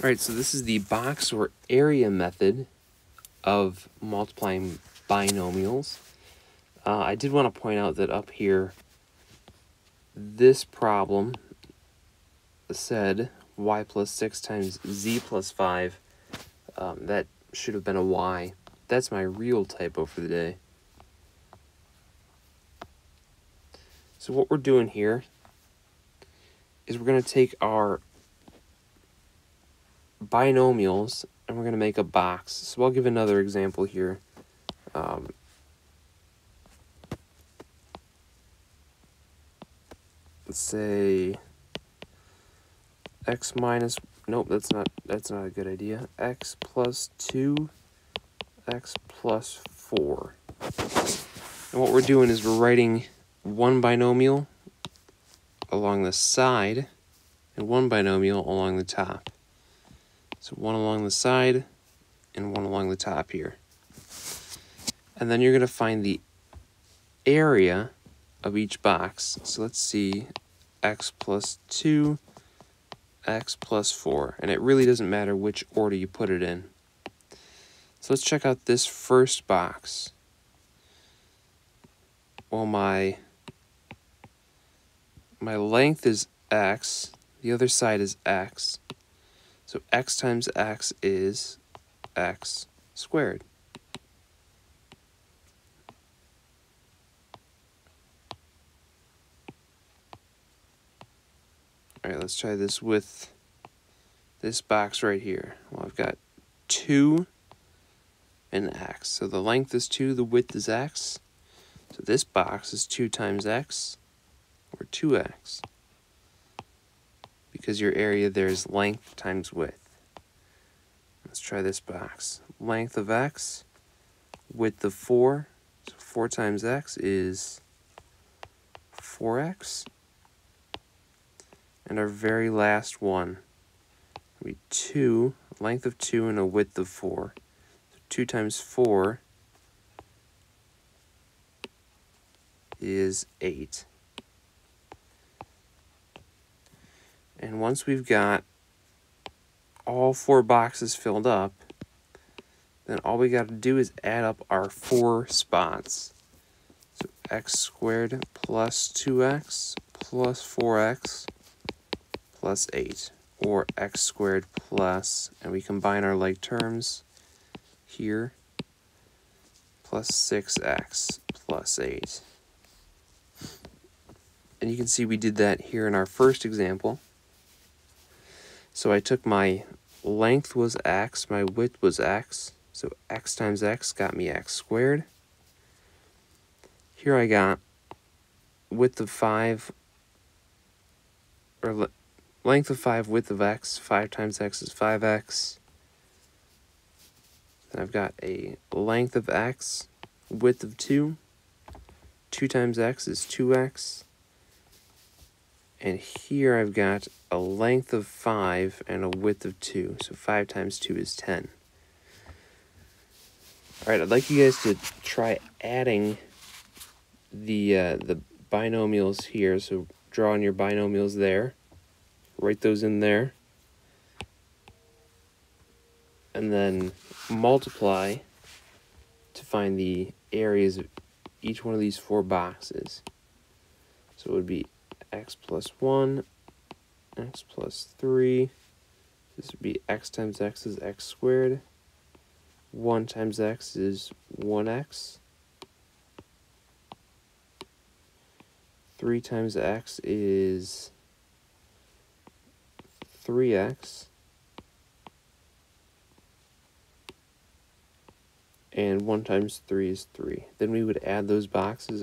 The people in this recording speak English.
All right, so this is the box or area method of multiplying binomials. Uh, I did want to point out that up here, this problem said y plus 6 times z plus 5. Um, that should have been a y. That's my real typo for the day. So what we're doing here is we're going to take our binomials and we're going to make a box. So I'll give another example here. Um, let's say x minus nope that's not that's not a good idea x plus 2 x plus 4 and what we're doing is we're writing one binomial along the side and one binomial along the top so one along the side and one along the top here. And then you're going to find the area of each box. So let's see, x plus 2, x plus 4. And it really doesn't matter which order you put it in. So let's check out this first box. Well, my, my length is x, the other side is x. So x times x is x squared. All right, let's try this with this box right here. Well, I've got 2 and x. So the length is 2, the width is x. So this box is 2 times x, or 2x because your area there is length times width. Let's try this box. Length of x, width of 4. So 4 times x is 4x. And our very last one be 2, length of 2 and a width of 4. So 2 times 4 is 8. And once we've got all four boxes filled up, then all we got to do is add up our four spots. So x squared plus 2x plus 4x plus 8, or x squared plus, and we combine our like terms here, plus 6x plus 8. And you can see we did that here in our first example. So I took my length was x, my width was x, so x times x got me x squared. Here I got width of 5, or length of 5, width of x, 5 times x is 5x. Then I've got a length of x, width of 2, 2 times x is 2x, and here I've got a length of 5 and a width of 2. So 5 times 2 is 10. Alright, I'd like you guys to try adding the, uh, the binomials here. So draw on your binomials there. Write those in there. And then multiply to find the areas of each one of these four boxes. So it would be x plus 1, x plus 3. This would be x times x is x squared. 1 times x is 1x. 3 times x is 3x. And 1 times 3 is 3. Then we would add those boxes